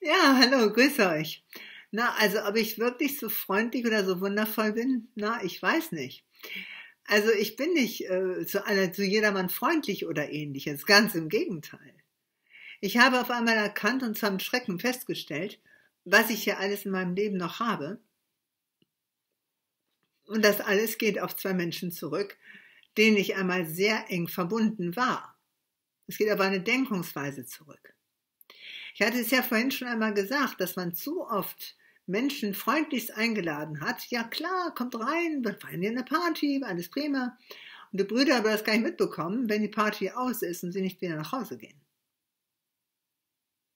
Ja, hallo, grüße euch. Na, also, ob ich wirklich so freundlich oder so wundervoll bin? Na, ich weiß nicht. Also, ich bin nicht äh, zu, einer, zu jedermann freundlich oder ähnliches. Ganz im Gegenteil. Ich habe auf einmal erkannt und mit Schrecken festgestellt, was ich hier alles in meinem Leben noch habe. Und das alles geht auf zwei Menschen zurück, denen ich einmal sehr eng verbunden war. Es geht aber eine Denkungsweise zurück. Ich hatte es ja vorhin schon einmal gesagt, dass man zu oft Menschen freundlichst eingeladen hat. Ja klar, kommt rein, wir feiern hier eine Party, alles prima. Und die Brüder haben das gar nicht mitbekommen, wenn die Party aus ist und sie nicht wieder nach Hause gehen.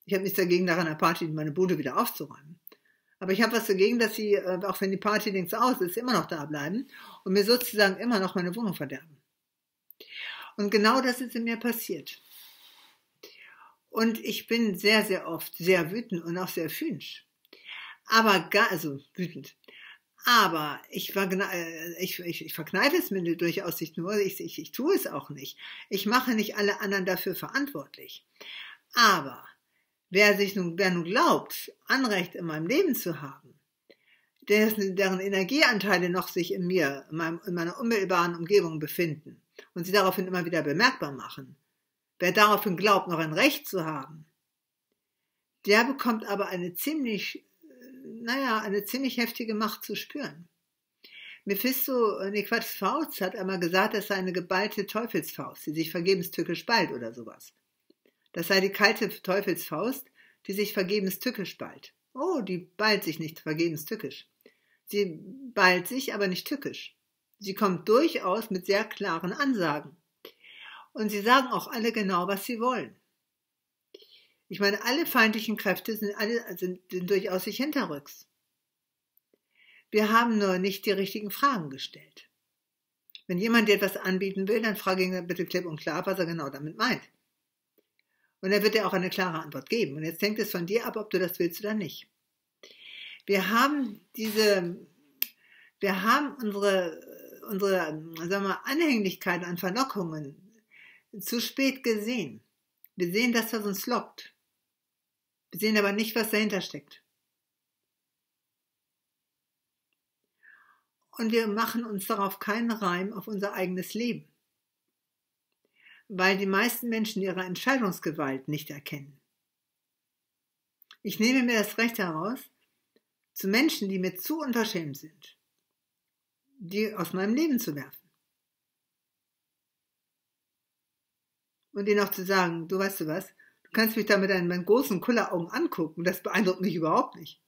Ich habe nichts dagegen, nach einer Party meine Bude wieder aufzuräumen. Aber ich habe was dagegen, dass sie, äh, auch wenn die Party links aus ist, immer noch da bleiben und mir sozusagen immer noch meine Wohnung verderben. Und genau das ist in mir passiert. Und ich bin sehr, sehr oft sehr wütend und auch sehr fünsch. Aber gar, also wütend. Aber ich, äh, ich, ich, ich verkneife es mir durchaus nicht nur, ich, ich, ich tue es auch nicht. Ich mache nicht alle anderen dafür verantwortlich. Aber wer sich nun, wer nun glaubt, Anrecht in meinem Leben zu haben, dessen, deren Energieanteile noch sich in mir, in, meinem, in meiner unmittelbaren Umgebung befinden und sie daraufhin immer wieder bemerkbar machen, Wer daraufhin glaubt, noch ein Recht zu haben, der bekommt aber eine ziemlich, naja, eine ziemlich heftige Macht zu spüren. Mephisto, äh, nee, Quatsch, Faust hat einmal gesagt, das sei eine geballte Teufelsfaust, die sich vergebens tückisch ballt oder sowas. Das sei die kalte Teufelsfaust, die sich vergebens tückisch ballt. Oh, die ballt sich nicht vergebens tückisch. Sie ballt sich aber nicht tückisch. Sie kommt durchaus mit sehr klaren Ansagen. Und sie sagen auch alle genau, was sie wollen. Ich meine, alle feindlichen Kräfte sind, alle, sind, sind durchaus sich hinterrücks. Wir haben nur nicht die richtigen Fragen gestellt. Wenn jemand dir etwas anbieten will, dann frage ihn bitte klipp und klar, was er genau damit meint. Und er wird dir auch eine klare Antwort geben. Und jetzt hängt es von dir ab, ob du das willst oder nicht. Wir haben diese, wir haben unsere, unsere, sagen wir mal, Anhänglichkeit an Verlockungen zu spät gesehen. Wir sehen das, was uns lockt. Wir sehen aber nicht, was dahinter steckt. Und wir machen uns darauf keinen Reim auf unser eigenes Leben, weil die meisten Menschen ihre Entscheidungsgewalt nicht erkennen. Ich nehme mir das Recht heraus, zu Menschen, die mir zu unverschämt sind, die aus meinem Leben zu werfen. Und ihnen auch zu sagen, du weißt du was, du kannst mich da mit deinen, großen Kulleraugen angucken, das beeindruckt mich überhaupt nicht.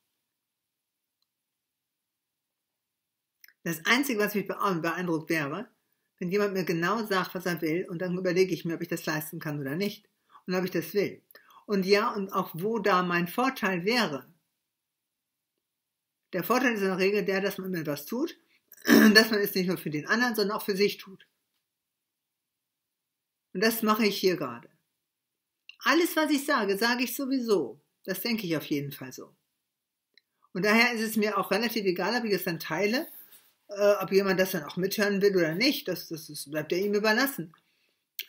Das Einzige, was mich beeindruckt wäre, wenn jemand mir genau sagt, was er will, und dann überlege ich mir, ob ich das leisten kann oder nicht, und ob ich das will. Und ja, und auch wo da mein Vorteil wäre. Der Vorteil ist in der Regel der, dass man immer etwas tut, dass man es nicht nur für den anderen, sondern auch für sich tut. Und das mache ich hier gerade. Alles, was ich sage, sage ich sowieso. Das denke ich auf jeden Fall so. Und daher ist es mir auch relativ egal, ob ich es dann teile, äh, ob jemand das dann auch mithören will oder nicht. Das, das, das bleibt ja ihm überlassen.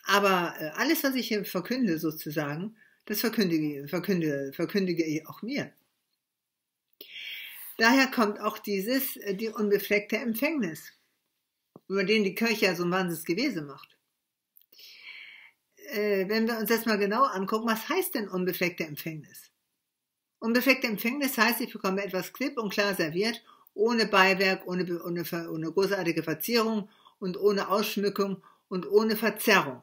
Aber äh, alles, was ich hier verkünde, sozusagen, das verkündige, verkündige, verkündige ich auch mir. Daher kommt auch dieses, äh, die unbefleckte Empfängnis, über den die Kirche ja so ein wahnsinniges Gewesen macht äh, wenn wir uns das mal genau angucken, was heißt denn unbefleckte Empfängnis? Unbefleckte Empfängnis heißt, ich bekomme etwas klipp und klar serviert, ohne Beiwerk, ohne, ohne, ohne großartige Verzierung und ohne Ausschmückung und ohne Verzerrung.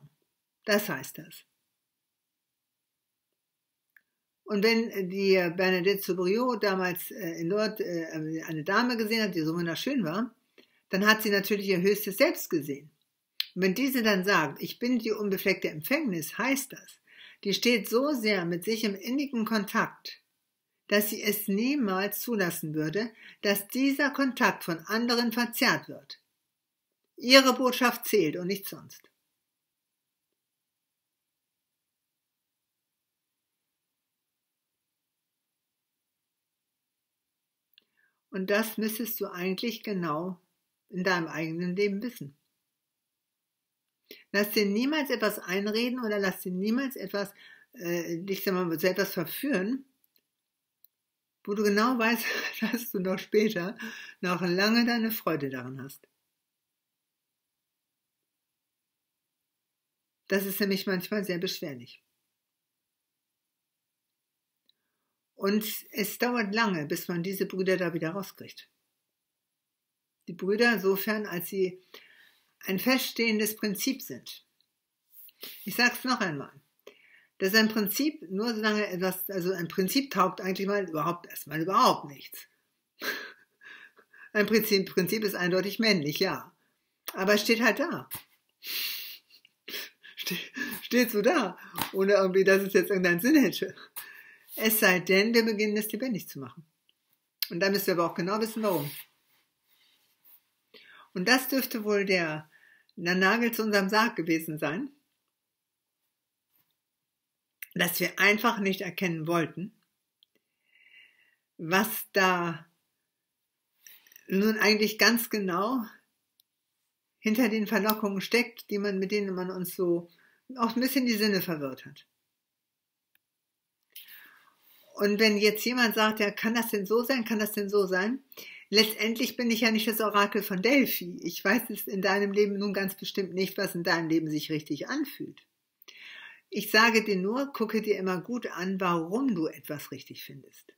Das heißt das. Und wenn die Bernadette Sobriot damals äh, in Lourdes äh, eine Dame gesehen hat, die so wunderschön war, dann hat sie natürlich ihr höchstes Selbst gesehen. Und wenn diese dann sagt, ich bin die unbefleckte Empfängnis, heißt das, die steht so sehr mit sich im innigen Kontakt, dass sie es niemals zulassen würde, dass dieser Kontakt von anderen verzerrt wird. Ihre Botschaft zählt und nichts sonst. Und das müsstest du eigentlich genau in deinem eigenen Leben wissen. Lass dir niemals etwas einreden oder lass dir niemals etwas, äh, dich sag mal, etwas verführen, wo du genau weißt, dass du noch später noch lange deine Freude daran hast. Das ist nämlich manchmal sehr beschwerlich. Und es dauert lange, bis man diese Brüder da wieder rauskriegt. Die Brüder insofern, als sie ein feststehendes Prinzip sind. Ich sage es noch einmal. Das ist ein Prinzip, nur solange etwas, also ein Prinzip taugt eigentlich mal überhaupt erstmal überhaupt nichts. Ein Prinzip, Prinzip ist eindeutig männlich, ja. Aber es steht halt da. Ste steht so da. Ohne irgendwie, dass es jetzt irgendeinen Sinn hätte. Es sei denn, wir beginnen es lebendig zu machen. Und da müssen wir aber auch genau wissen, warum. Und das dürfte wohl der, der Nagel zu unserem Sarg gewesen sein, dass wir einfach nicht erkennen wollten, was da nun eigentlich ganz genau hinter den Verlockungen steckt, die man, mit denen man uns so auch ein bisschen die Sinne verwirrt hat. Und wenn jetzt jemand sagt, ja, kann das denn so sein, kann das denn so sein? Letztendlich bin ich ja nicht das Orakel von Delphi. Ich weiß es in deinem Leben nun ganz bestimmt nicht, was in deinem Leben sich richtig anfühlt. Ich sage dir nur, gucke dir immer gut an, warum du etwas richtig findest.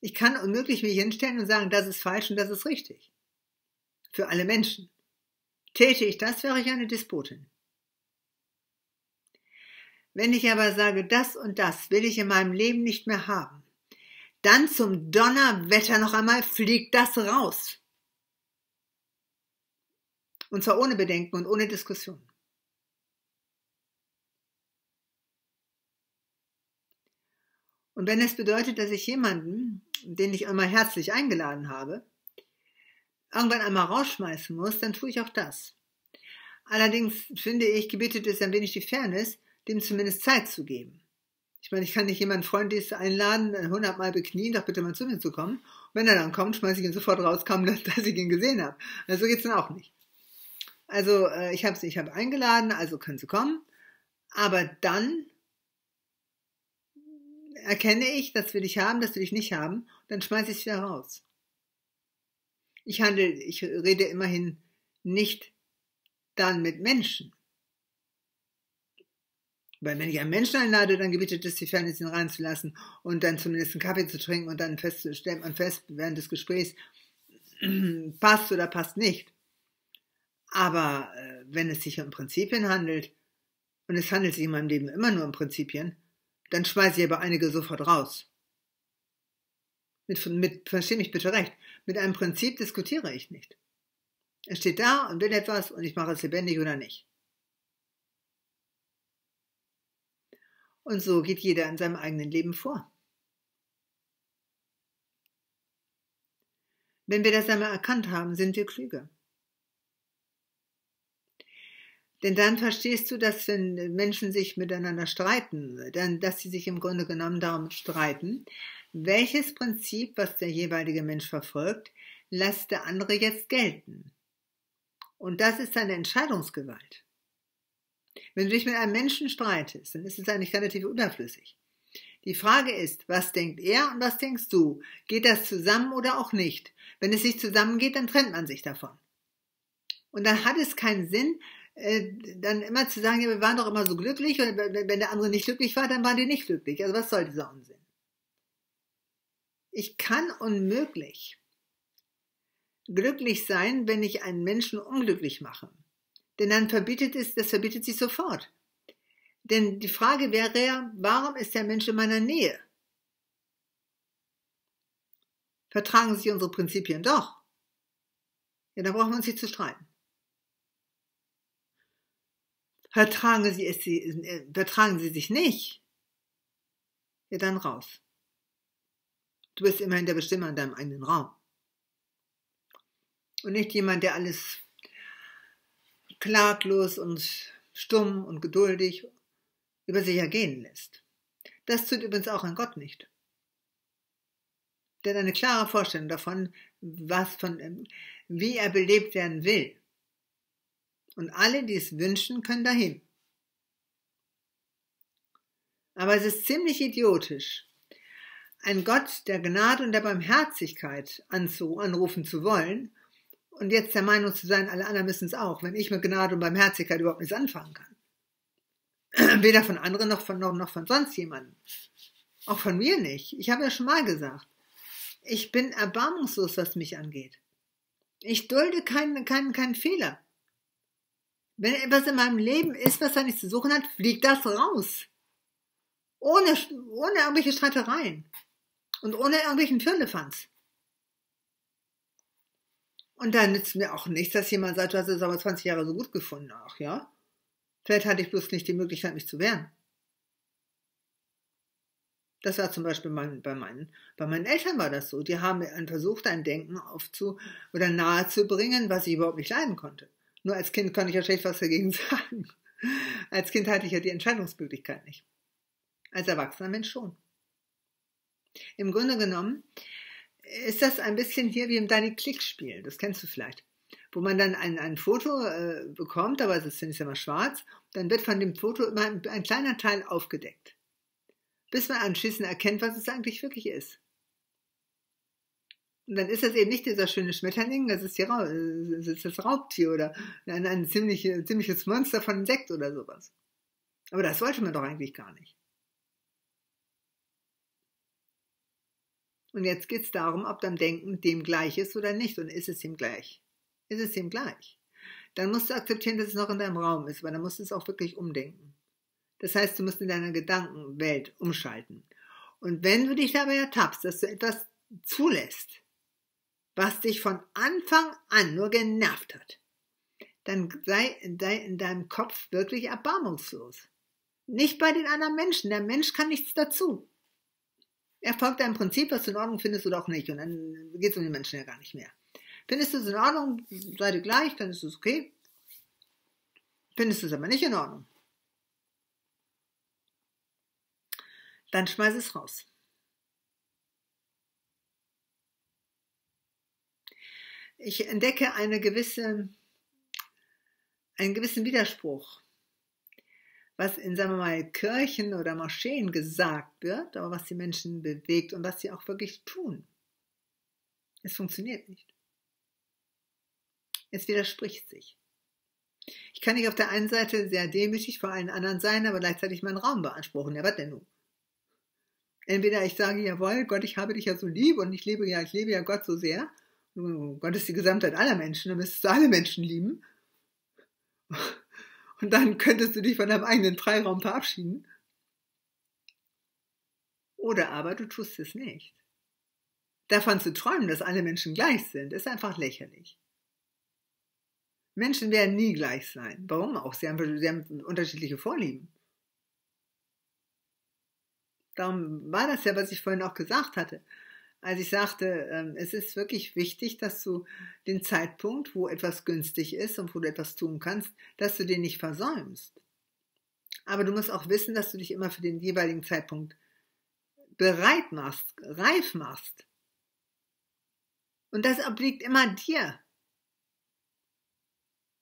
Ich kann unmöglich mich hinstellen und sagen, das ist falsch und das ist richtig. Für alle Menschen. Täte ich das, wäre ich eine Despotin. Wenn ich aber sage, das und das will ich in meinem Leben nicht mehr haben, dann zum Donnerwetter noch einmal fliegt das raus. Und zwar ohne Bedenken und ohne Diskussion. Und wenn es bedeutet, dass ich jemanden, den ich einmal herzlich eingeladen habe, irgendwann einmal rausschmeißen muss, dann tue ich auch das. Allerdings finde ich, gebietet es ein wenig die Fairness, dem zumindest Zeit zu geben. Ich meine, ich kann nicht jemanden freundlich einladen, hundertmal beknien, doch bitte mal zu mir zu kommen. Und wenn er dann kommt, schmeiße ich ihn sofort raus, kaum dass ich ihn gesehen habe. Also so geht's dann auch nicht. Also äh, ich habe ich habe eingeladen, also können sie kommen. Aber dann erkenne ich, das will ich haben, das will ich nicht haben, dann schmeiße ich es wieder raus. Ich handle, ich rede immerhin nicht dann mit Menschen. Weil wenn ich einen Menschen einlade, dann gebietet es die Fairness, ihn reinzulassen und dann zumindest einen Kaffee zu trinken und dann fest, stellt man fest während des Gesprächs, passt oder passt nicht. Aber äh, wenn es sich um Prinzipien handelt, und es handelt sich in meinem Leben immer nur um Prinzipien, dann schmeiße ich aber einige sofort raus. Mit, mit, versteh mich bitte recht, mit einem Prinzip diskutiere ich nicht. Es steht da und will etwas und ich mache es lebendig oder nicht. Und so geht jeder in seinem eigenen Leben vor. Wenn wir das einmal erkannt haben, sind wir klüger. Denn dann verstehst du, dass wenn Menschen sich miteinander streiten, dann, dass sie sich im Grunde genommen darum streiten, welches Prinzip, was der jeweilige Mensch verfolgt, lässt der andere jetzt gelten. Und das ist eine Entscheidungsgewalt. Wenn du dich mit einem Menschen streitest, dann ist es eigentlich relativ überflüssig. Die Frage ist, was denkt er und was denkst du? Geht das zusammen oder auch nicht? Wenn es nicht zusammengeht, dann trennt man sich davon. Und dann hat es keinen Sinn, äh, dann immer zu sagen, ja, wir waren doch immer so glücklich und wenn der andere nicht glücklich war, dann waren die nicht glücklich. Also was soll dieser Unsinn? Ich kann unmöglich glücklich sein, wenn ich einen Menschen unglücklich mache. Denn dann verbietet es, das verbietet sich sofort. Denn die Frage wäre ja, warum ist der Mensch in meiner Nähe? Vertragen sich unsere Prinzipien doch? Ja, dann brauchen wir uns nicht zu streiten. Vertragen sie, es, äh, vertragen sie sich nicht? Ja, dann raus. Du bist immerhin der Bestimmer in deinem eigenen Raum. Und nicht jemand, der alles klaglos und stumm und geduldig über sich ergehen lässt. Das tut übrigens auch ein Gott nicht. Hat eine klare Vorstellung davon, was von, wie er belebt werden will. Und alle, die es wünschen, können dahin. Aber es ist ziemlich idiotisch, einen Gott der Gnade und der Barmherzigkeit anrufen zu wollen und jetzt der Meinung zu sein, alle anderen müssen es auch, wenn ich mit Gnade und Barmherzigkeit überhaupt nichts anfangen kann. Weder von anderen noch von, noch, noch von sonst jemandem. Auch von mir nicht. Ich habe ja schon mal gesagt, ich bin erbarmungslos, was mich angeht. Ich dulde keinen, keinen, keinen Fehler. Wenn etwas in meinem Leben ist, was da nichts zu suchen hat, fliegt das raus. Ohne, ohne irgendwelche Streitereien. Und ohne irgendwelchen Firlefanz. Und da nützt mir auch nichts, dass jemand sagt, du hast es aber 20 Jahre so gut gefunden. Ach ja. Vielleicht hatte ich bloß nicht die Möglichkeit, mich zu wehren. Das war zum Beispiel mein, bei, meinen, bei meinen Eltern war das so. Die haben versucht, ein Denken aufzu oder nahezubringen, was ich überhaupt nicht leiden konnte. Nur als Kind konnte ich ja schlecht was dagegen sagen. Als Kind hatte ich ja die Entscheidungsmöglichkeit nicht. Als erwachsener Mensch schon. Im Grunde genommen ist das ein bisschen hier wie im Deine Klick-Spiel. Das kennst du vielleicht. Wo man dann ein, ein Foto äh, bekommt, aber es ist, ist immer schwarz. Dann wird von dem Foto immer ein, ein kleiner Teil aufgedeckt bis man anschließend erkennt, was es eigentlich wirklich ist. Und dann ist das eben nicht dieser schöne Schmetterling, das ist, die, das, ist das Raubtier oder ein, ein ziemlich, ziemliches Monster von Insekt oder sowas. Aber das wollte man doch eigentlich gar nicht. Und jetzt geht es darum, ob dein Denken dem gleich ist oder nicht. Und ist es ihm gleich? Ist es ihm gleich? Dann musst du akzeptieren, dass es noch in deinem Raum ist, weil dann musst du es auch wirklich umdenken. Das heißt, du musst in deiner Gedankenwelt umschalten. Und wenn du dich dabei ertappst, dass du etwas zulässt, was dich von Anfang an nur genervt hat, dann sei in deinem Kopf wirklich erbarmungslos. Nicht bei den anderen Menschen. Der Mensch kann nichts dazu. Er folgt einem Prinzip, was du in Ordnung findest oder auch nicht. Und dann geht es um die Menschen ja gar nicht mehr. Findest du es in Ordnung, sei dir gleich, dann ist es okay. Findest du es aber nicht in Ordnung, dann schmeiß es raus. Ich entdecke eine gewisse, einen gewissen Widerspruch, was in, sagen wir mal, Kirchen oder Moscheen gesagt wird, aber was die Menschen bewegt und was sie auch wirklich tun. Es funktioniert nicht. Es widerspricht sich. Ich kann nicht auf der einen Seite sehr demütig vor allen anderen sein, aber gleichzeitig meinen Raum beanspruchen. Ja, was denn nun? Entweder ich sage, jawohl, Gott, ich habe dich ja so lieb und ich lebe ja, ich lebe ja Gott so sehr. Gott ist die Gesamtheit aller Menschen, dann müsstest du alle Menschen lieben. Und dann könntest du dich von deinem eigenen Freiraum verabschieden. Oder aber du tust es nicht. Davon zu träumen, dass alle Menschen gleich sind, ist einfach lächerlich. Menschen werden nie gleich sein. Warum auch? Sie haben, sie haben unterschiedliche Vorlieben. Darum war das ja, was ich vorhin auch gesagt hatte. Als ich sagte, ähm, es ist wirklich wichtig, dass du den Zeitpunkt, wo etwas günstig ist und wo du etwas tun kannst, dass du den nicht versäumst. Aber du musst auch wissen, dass du dich immer für den jeweiligen Zeitpunkt bereit machst, reif machst. Und das obliegt immer dir.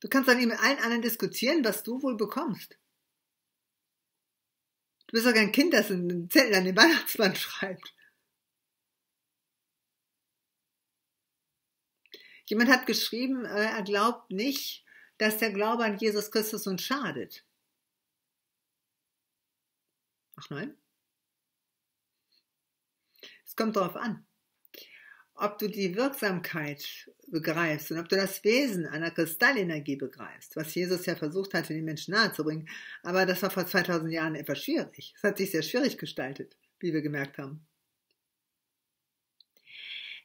Du kannst dann eben mit allen anderen diskutieren, was du wohl bekommst. Du bist doch kein Kind, das einen Zettel an den Weihnachtsmann schreibt. Jemand hat geschrieben, äh, er glaubt nicht, dass der Glaube an Jesus Christus uns schadet. Ach nein? Es kommt darauf an ob du die Wirksamkeit begreifst und ob du das Wesen einer Kristallenergie begreifst, was Jesus ja versucht hatte, den Menschen nahezubringen. Aber das war vor 2000 Jahren etwas schwierig. Es hat sich sehr schwierig gestaltet, wie wir gemerkt haben.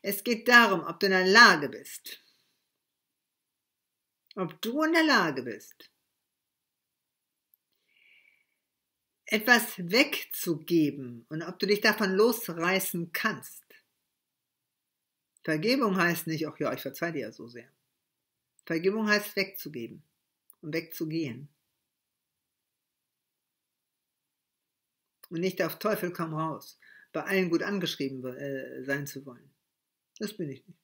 Es geht darum, ob du in der Lage bist, ob du in der Lage bist, etwas wegzugeben und ob du dich davon losreißen kannst. Vergebung heißt nicht, ach ja, ich verzeihe dir ja so sehr. Vergebung heißt wegzugeben und wegzugehen. Und nicht auf Teufel komm raus, bei allen gut angeschrieben äh, sein zu wollen. Das bin ich nicht.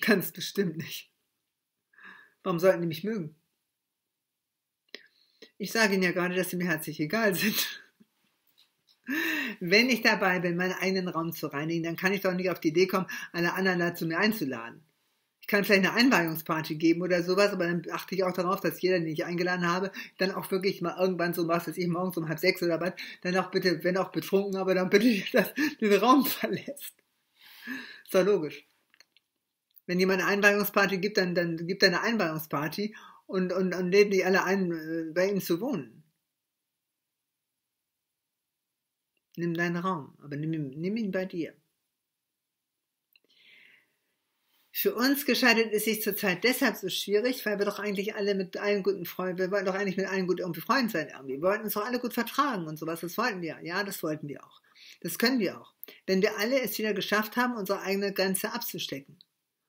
Ganz bestimmt nicht. Warum sollten die mich mögen? Ich sage Ihnen ja gerade, dass sie mir herzlich egal sind. wenn ich dabei bin, meinen eigenen Raum zu reinigen, dann kann ich doch nicht auf die Idee kommen, alle anderen dazu mir einzuladen. Ich kann vielleicht eine Einweihungsparty geben oder sowas, aber dann achte ich auch darauf, dass jeder, den ich eingeladen habe, dann auch wirklich mal irgendwann so was, dass ich morgens um halb sechs oder was, dann auch bitte, wenn auch betrunken, aber dann bitte das, den Raum verlässt. Ist doch logisch. Wenn jemand eine Einweihungsparty gibt, dann, dann gibt er eine Einweihungsparty und, und, und lädt nicht alle ein, äh, bei ihm zu wohnen. Nimm deinen Raum, aber nimm, nimm ihn bei dir. Für uns gestaltet es sich zurzeit deshalb so schwierig, weil wir doch eigentlich alle mit allen guten Freunden, wir wollten doch eigentlich mit allen gut irgendwie Freund sein irgendwie. Wir wollten uns doch alle gut vertragen und sowas. Das wollten wir. Ja, das wollten wir auch. Das können wir auch. Wenn wir alle es wieder geschafft haben, unsere eigene Grenze abzustecken.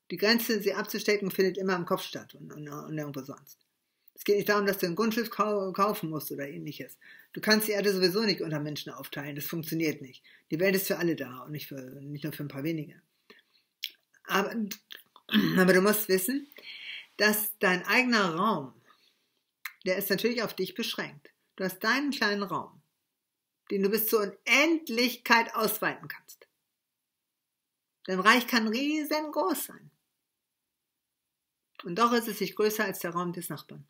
Die Grenze, sie abzustecken, findet immer im Kopf statt und, und, und irgendwo sonst. Es geht nicht darum, dass du ein Grundschiff kau kaufen musst oder ähnliches. Du kannst die Erde sowieso nicht unter Menschen aufteilen. Das funktioniert nicht. Die Welt ist für alle da und nicht, für, nicht nur für ein paar wenige. Aber, aber du musst wissen, dass dein eigener Raum, der ist natürlich auf dich beschränkt. Du hast deinen kleinen Raum, den du bis zur Unendlichkeit ausweiten kannst. Dein Reich kann riesengroß sein. Und doch ist es nicht größer als der Raum des Nachbarn.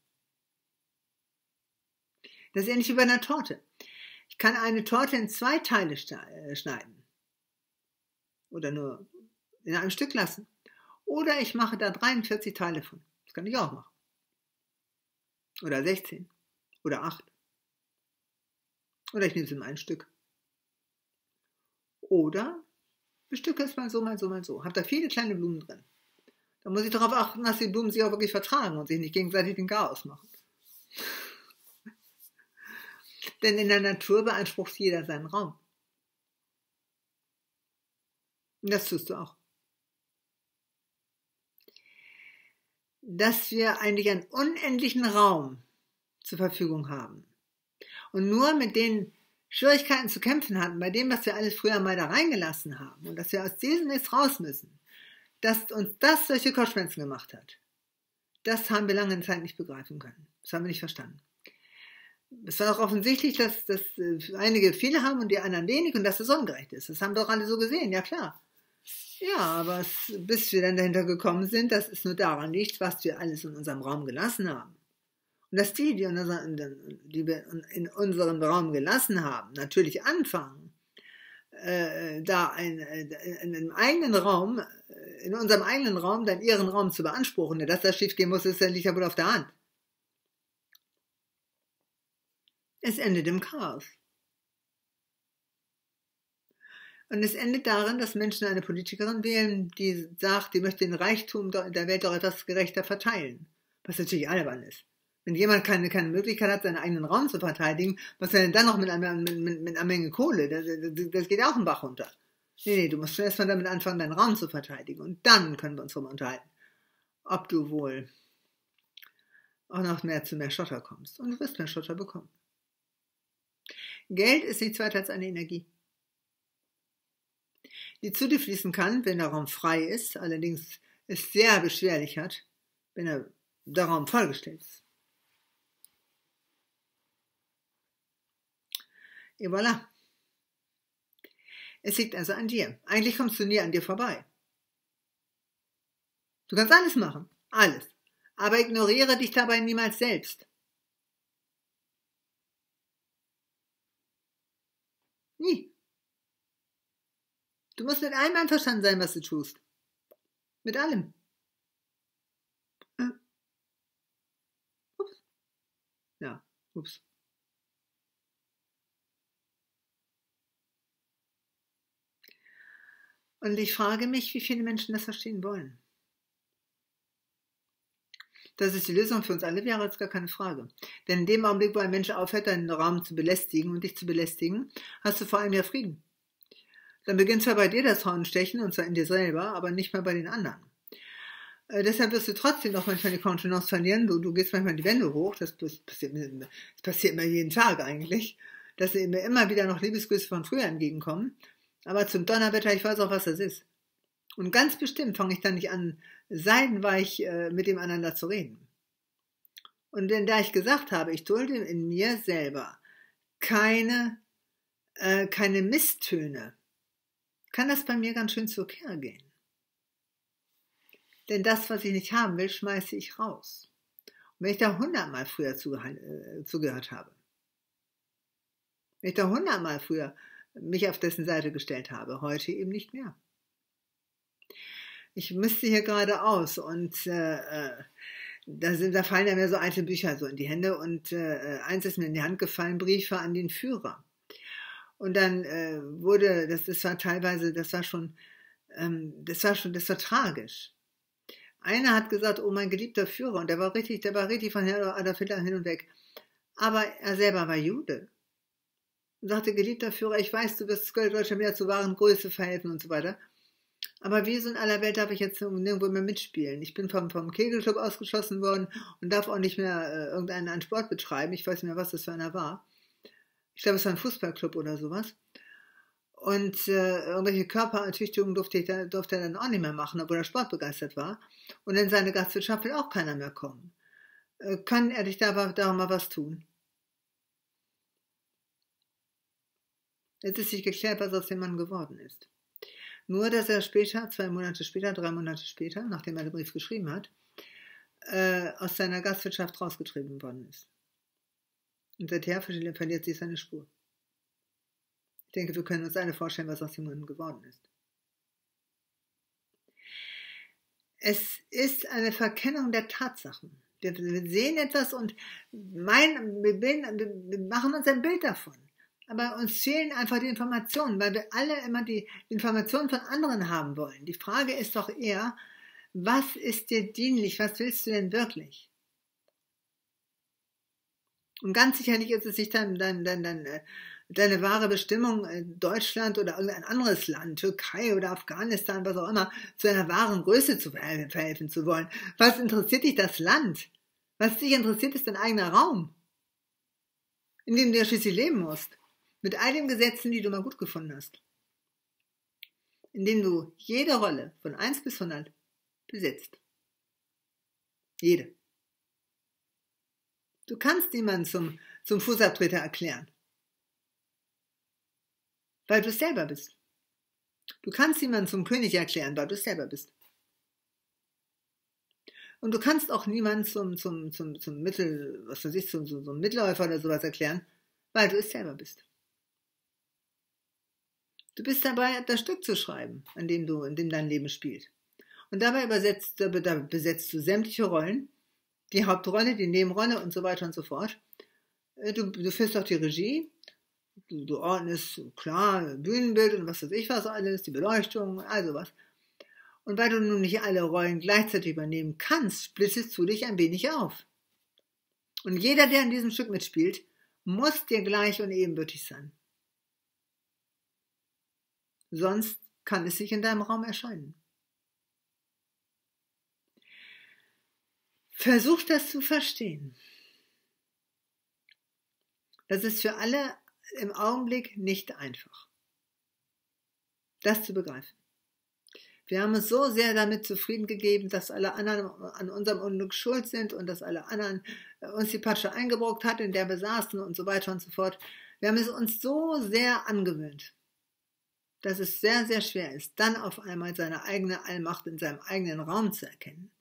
Das ist ähnlich wie bei einer Torte. Ich kann eine Torte in zwei Teile äh, schneiden. Oder nur in einem Stück lassen. Oder ich mache da 43 Teile von. Das kann ich auch machen. Oder 16. Oder 8. Oder ich nehme es in ein Stück. Oder bestücke es mal so, mal so, mal so. Hab da viele kleine Blumen drin. Da muss ich darauf achten, dass die Blumen sich auch wirklich vertragen und sich nicht gegenseitig den Chaos machen. Denn in der Natur beansprucht jeder seinen Raum. Und das tust du auch. Dass wir eigentlich einen unendlichen Raum zur Verfügung haben. Und nur mit den Schwierigkeiten zu kämpfen hatten, bei dem, was wir alles früher mal da reingelassen haben und dass wir aus diesem jetzt raus müssen, dass uns das solche Kopfschmerzen gemacht hat, das haben wir lange Zeit nicht begreifen können. Das haben wir nicht verstanden. Es war auch offensichtlich, dass, dass äh, einige viele haben und die anderen wenig und dass es ungerecht ist. Das haben doch alle so gesehen, ja klar. Ja, aber bis wir dann dahinter gekommen sind, dass es nur daran liegt, was wir alles in unserem Raum gelassen haben. Und dass die, die, unser, die wir in unserem Raum gelassen haben, natürlich anfangen, äh, da ein, äh, in einem eigenen Raum, äh, in unserem eigenen Raum, dann ihren Raum zu beanspruchen. Dass das schief gehen muss, ist ja liegt ja wohl auf der Hand. Es endet im Chaos. Und es endet darin, dass Menschen eine Politikerin wählen, die sagt, die möchte den Reichtum der Welt doch etwas gerechter verteilen. Was natürlich albern ist. Wenn jemand keine, keine Möglichkeit hat, seinen eigenen Raum zu verteidigen, was er denn dann noch mit einer, mit, mit, einer Menge Kohle? Das, das, das geht auch im Bach runter. Nee, nee, du musst schon erstmal damit anfangen, deinen Raum zu verteidigen. Und dann können wir uns darüber unterhalten, ob du wohl auch noch mehr zu mehr Schotter kommst. Und du wirst mehr Schotter bekommen. Geld ist nichts weiter als eine Energie die zu dir fließen kann, wenn der Raum frei ist, allerdings es sehr beschwerlich hat, wenn er, der Raum vollgestellt ist. Et voilà. Es liegt also an dir. Eigentlich kommst du nie an dir vorbei. Du kannst alles machen, alles. Aber ignoriere dich dabei niemals selbst. Nie. Du musst mit allem einverstanden sein, was du tust. Mit allem. Äh. Ups. Ja, ups. Und ich frage mich, wie viele Menschen das verstehen wollen. Das ist die Lösung für uns alle, wäre jetzt gar keine Frage. Denn in dem Augenblick, wo ein Mensch aufhört, deinen Raum zu belästigen und dich zu belästigen, hast du vor allem ja Frieden dann beginnt zwar bei dir das Hornstechen, und zwar in dir selber, aber nicht mehr bei den anderen. Äh, deshalb wirst du trotzdem noch manchmal die Kontenance verlieren. Du, du gehst manchmal die Wände hoch, das passiert, das passiert mir jeden Tag eigentlich, dass mir immer wieder noch Liebesgrüße von früher entgegenkommen. Aber zum Donnerwetter, ich weiß auch, was das ist. Und ganz bestimmt fange ich dann nicht an, seidenweich äh, mit dem einander zu reden. Und denn da ich gesagt habe, ich dulde in mir selber keine äh, keine Misstöne, kann das bei mir ganz schön zur Kehr gehen. Denn das, was ich nicht haben will, schmeiße ich raus. Und wenn ich da hundertmal früher äh, zugehört habe, wenn ich da hundertmal früher mich auf dessen Seite gestellt habe, heute eben nicht mehr. Ich müsste hier gerade aus und äh, äh, da, sind, da fallen ja mir so alte Bücher so in die Hände und äh, eins ist mir in die Hand gefallen, Briefe an den Führer. Und dann äh, wurde, das, das war teilweise, das war schon, ähm, das war schon, das war tragisch. Einer hat gesagt, oh mein geliebter Führer, und der war richtig, der war richtig von Adolf Hitler hin und weg. Aber er selber war Jude. Und sagte, geliebter Führer, ich weiß, du wirst Deutschland wieder zu wahren Größe verhelfen und so weiter. Aber wie so in aller Welt darf ich jetzt nirgendwo mehr mitspielen. Ich bin vom, vom Kegelclub ausgeschossen worden und darf auch nicht mehr äh, irgendeinen Sport betreiben. Ich weiß nicht mehr, was das für einer war. Ich glaube, es war ein Fußballclub oder sowas. Und äh, irgendwelche Körperertüchtigungen durfte, ich, durfte er dann auch nicht mehr machen, obwohl er sportbegeistert war. Und in seine Gastwirtschaft will auch keiner mehr kommen. Äh, kann er dich da, da mal was tun? Jetzt ist sich geklärt, was aus dem Mann geworden ist. Nur, dass er später, zwei Monate später, drei Monate später, nachdem er den Brief geschrieben hat, äh, aus seiner Gastwirtschaft rausgetrieben worden ist. Und seither verliert sich seine Spur. Ich denke, wir können uns alle vorstellen, was aus dem Mann geworden ist. Es ist eine Verkennung der Tatsachen. Wir sehen etwas und meinen, wir machen uns ein Bild davon. Aber uns fehlen einfach die Informationen, weil wir alle immer die Informationen von anderen haben wollen. Die Frage ist doch eher, was ist dir dienlich? Was willst du denn wirklich? Und ganz sicherlich ist es nicht dein, dein, dein, dein, äh, deine wahre Bestimmung, Deutschland oder irgendein anderes Land, Türkei oder Afghanistan, was auch immer, zu einer wahren Größe zu verhelfen zu wollen. Was interessiert dich das Land? Was dich interessiert, ist dein eigener Raum, in dem du ja schließlich leben musst. Mit all den Gesetzen, die du mal gut gefunden hast. In dem du jede Rolle von 1 bis 100 besitzt. Jede. Du kannst niemanden zum, zum Fußabtreter erklären weil du es selber bist. Du kannst niemanden zum König erklären, weil du es selber bist. Und du kannst auch niemanden zum, zum, zum, zum Mittel, was weiß ich, zum, zum, zum Mitläufer oder sowas erklären, weil du es selber bist. Du bist dabei, das Stück zu schreiben, an dem du, in dem dein Leben spielt. Und dabei übersetzt, dabei besetzt du sämtliche Rollen, die Hauptrolle, die Nebenrolle und so weiter und so fort. Äh, du, du führst auch die Regie, Du, du ordnest klar Bühnenbild und was weiß ich was alles, die Beleuchtung, also was. Und weil du nun nicht alle Rollen gleichzeitig übernehmen kannst, splittest du dich ein wenig auf. Und jeder, der in diesem Stück mitspielt, muss dir gleich und ebenbürtig sein. Sonst kann es sich in deinem Raum erscheinen. Versuch das zu verstehen. Das ist für alle im Augenblick nicht einfach, das zu begreifen. Wir haben uns so sehr damit zufrieden gegeben, dass alle anderen an unserem Unglück schuld sind und dass alle anderen äh, uns die Patsche eingebrockt hat, in der wir saßen und so weiter und so fort. Wir haben es uns so sehr angewöhnt, dass es sehr, sehr schwer ist, dann auf einmal seine eigene Allmacht in seinem eigenen Raum zu erkennen.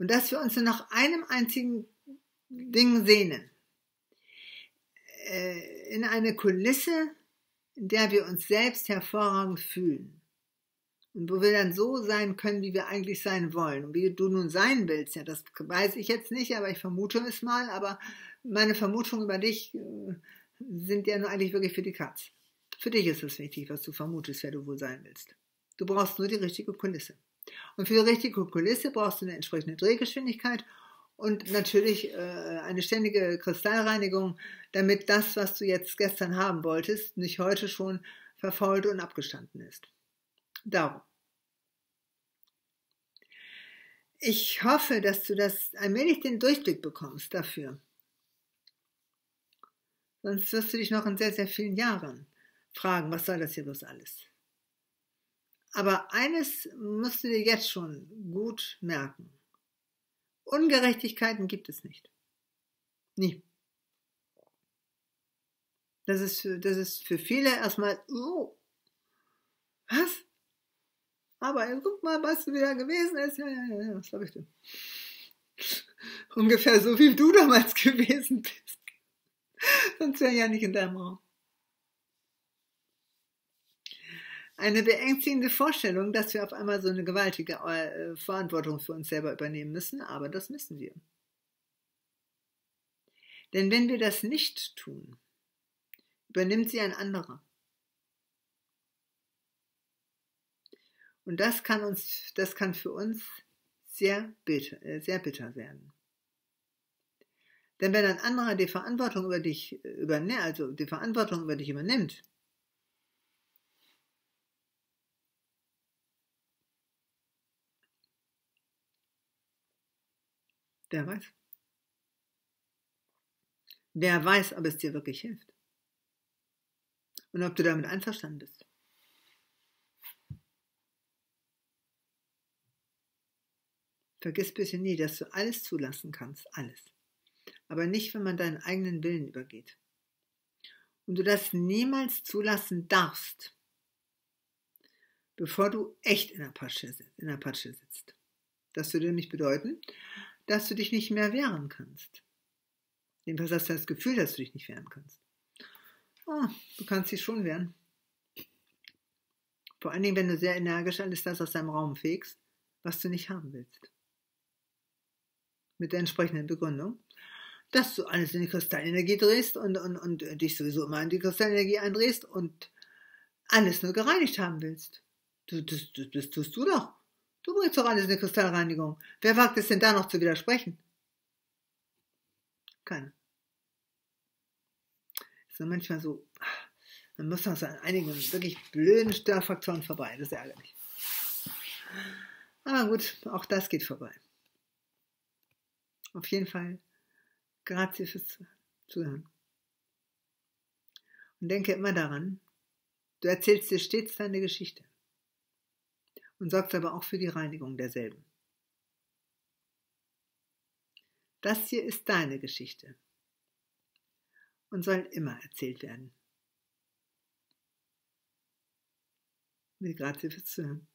Und dass wir uns nur nach einem einzigen Ding sehnen, äh, in eine Kulisse, in der wir uns selbst hervorragend fühlen. Und wo wir dann so sein können, wie wir eigentlich sein wollen. Und wie du nun sein willst, ja, das weiß ich jetzt nicht, aber ich vermute es mal. Aber meine Vermutungen über dich äh, sind ja nur eigentlich wirklich für die Katz. Für dich ist es wichtig, was du vermutest, wer du wohl sein willst. Du brauchst nur die richtige Kulisse. Und für die richtige Kulisse brauchst du eine entsprechende Drehgeschwindigkeit und natürlich äh, eine ständige Kristallreinigung, damit das, was du jetzt gestern haben wolltest, nicht heute schon verfault und abgestanden ist. Darum. Ich hoffe, dass du das allmählich den Durchblick bekommst dafür. Sonst wirst du dich noch in sehr, sehr vielen Jahren fragen, was soll das hier bloß alles? Aber eines musst du dir jetzt schon gut merken. Ungerechtigkeiten gibt es nicht. Nie. Das ist, für, das ist für viele erstmal, oh, was? Aber guck mal, was du wieder gewesen ist. Ja, ja, ja, was habe ich denn? Ungefähr so, wie du damals gewesen bist. Sonst wäre ja nicht in deinem Raum. Eine beängstigende Vorstellung, dass wir auf einmal so eine gewaltige äh, Verantwortung für uns selber übernehmen müssen, aber das müssen wir. Denn wenn wir das nicht tun, übernimmt sie ein anderer. Und das kann uns, das kann für uns sehr bitter, äh, sehr bitter werden. Denn wenn ein anderer die Verantwortung über dich äh, übernimmt, also die Verantwortung über dich übernimmt, wer weiß. Wer weiß, ob es dir wirklich hilft. Und ob du damit einverstanden bist. Vergiss bitte nie, dass du alles zulassen kannst, alles. Aber nicht, wenn man deinen eigenen Willen übergeht. Und du das niemals zulassen darfst, bevor du echt in der Patsche, sitzt. Das würde nämlich bedeuten, dass du dich nicht mehr wehren kannst. Jedenfalls hast du das Gefühl, dass du dich nicht wehren kannst. Oh, du kannst dich schon wehren. Vor allen Dingen, wenn du sehr energisch alles das aus deinem Raum fegst, was du nicht haben willst mit der entsprechenden Begründung, dass du alles in die Kristallenergie drehst und, und, und dich sowieso immer in die Kristallenergie eindrehst und alles nur gereinigt haben willst. Du, das, das, das tust du doch. Du bringst doch alles in die Kristallreinigung. Wer wagt es denn da noch zu widersprechen? Keiner. ist manchmal so, man muss noch so an einigen wirklich blöden Störfaktoren vorbei. Das ist ärgerlich. Aber gut, auch das geht vorbei. Auf jeden Fall, grazie fürs Zuhören. Und denke immer daran, du erzählst dir stets deine Geschichte und sorgst aber auch für die Reinigung derselben. Das hier ist deine Geschichte und soll immer erzählt werden. Mit Grazie fürs Zuhören.